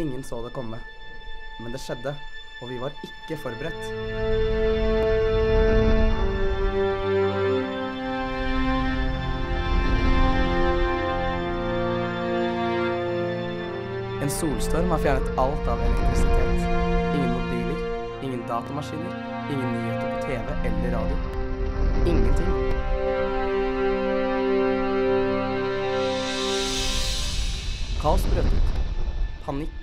Ingen så det komme. Men det skjedde, og vi var ikke forberedt. En solstorm har fjernet alt av elektrisitet. Ingen mobiler, ingen datamaskiner, ingen nyheter på TV eller radio. Ingenting. Kaos brøt ut. Panikk.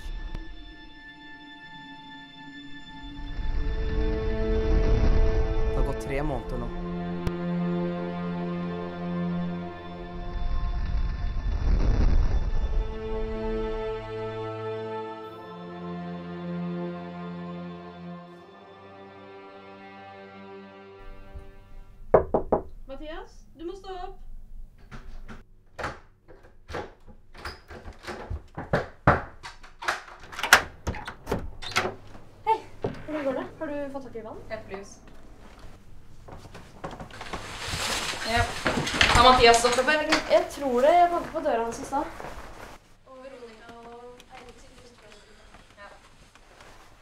Tre måneder nå. Mathias, du må stå opp. Hei, hvordan går det? Har du fått tak i vann? Et Ja. Har Mathias stått opp, eller? Jeg tror det. Jeg banket på døra hans i stad.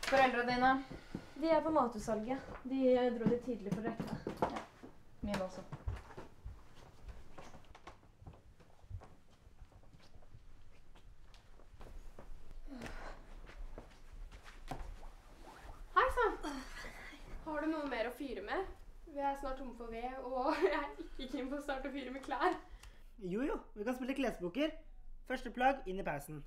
Foreldrene dine? De er på matutsalget. De dro litt tidlig for å rekke det. Mine også. Hei sann! Har du noe mer å fyre med? Vi er snart tomme for ved, og jeg er ikke keen på å starte å fyre med klær. Jo jo, vi kan spille klesboker. Første plagg inn i pausen.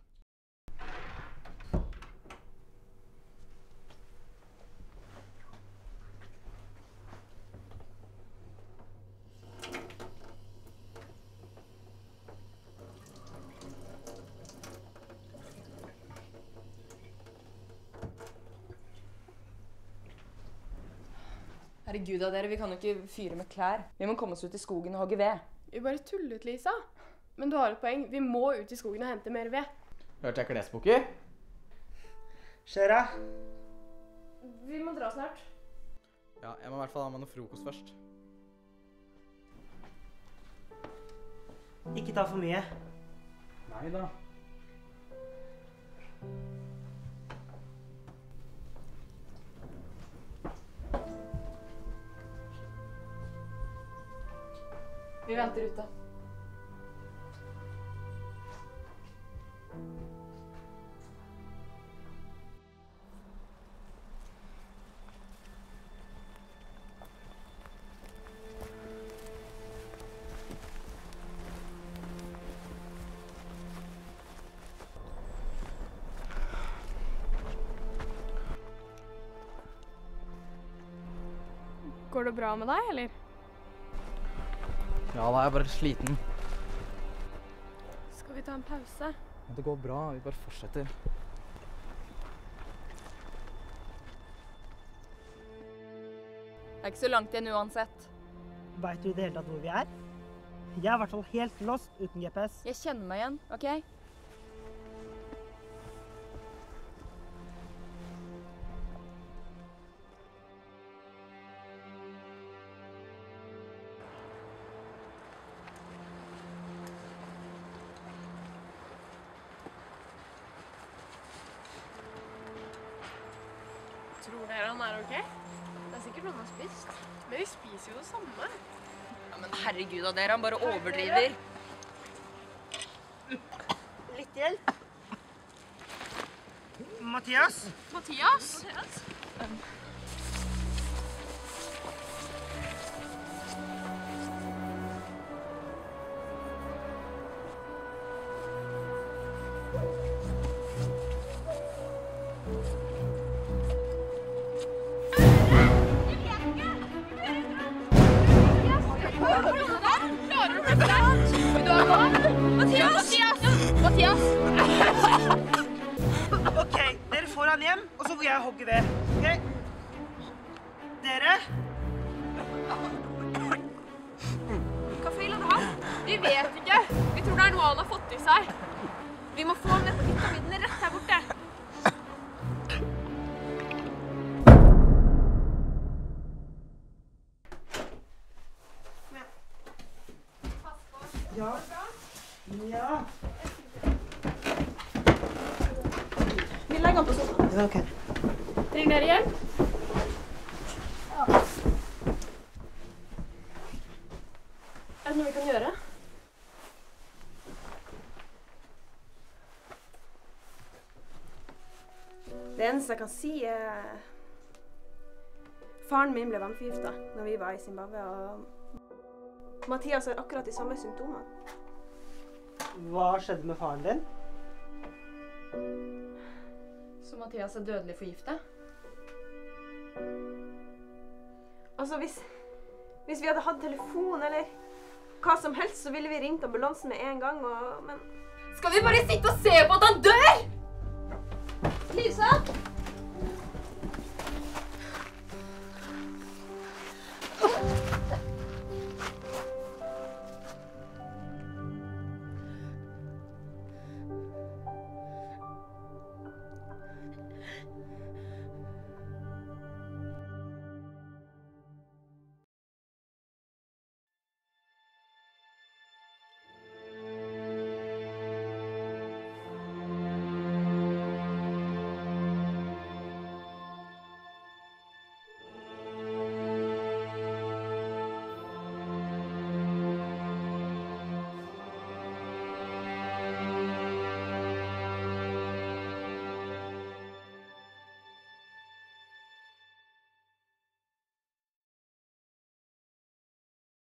Herregud av dere, vi kan jo ikke fyre med klær. Vi må komme oss ut i skogen og hogge ved. Vi bare tullet, Lisa. Men du har et poeng. Vi må ut i skogen og hente mer ved. Hørte jeg klesbukker? Skjer'a? Vi må dra snart. Ja, jeg må i hvert fall ha meg noe frokost først. Ikke ta for mye. Nei da. Vi venter ute. Går det bra med deg, eller? Ja, da er jeg bare sliten. Skal vi ta en pause? Men det går bra. Vi bare fortsetter. Det er ikke så langt igjen uansett. Veit du i det hele tatt hvor vi er? Jeg er i hvert fall helt lost uten GPS. Jeg kjenner meg igjen, OK? Han er ok? Det er sikkert noen har spist. Men vi spiser jo det samme. Ja, men herregud av dere, han bare overdriver. Litt hjelp. Mathias? Mathias? OK, han hjem, og så får jeg hogge ved. Ok? Dere? Hva feiler han? Vi vet ikke. Vi tror det er noe han har fått i seg. Vi må få ham ned på hytta. Den rett her borte. Ja. Ja. den på sofaen. Ok. Trenger dere hjelp? Er det noe vi kan gjøre? Det eneste jeg kan si, er Faren min ble vannforgifta når vi var i Zimbabwe, og Mathias har akkurat de samme symptomene. Hva skjedde med faren din? Så Mathias er dødelig forgifta? Altså, hvis, hvis vi hadde hatt telefon eller hva som helst, så ville vi ringt ambulansen med en gang, og, men Skal vi bare sitte og se på at han dør?! Lisa!